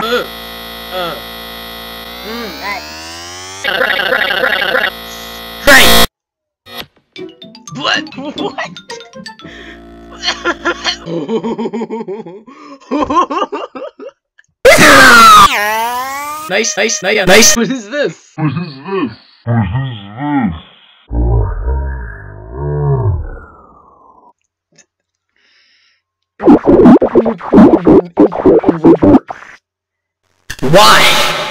Right! What? What? nice, nice, nice, nice. What is this? Why?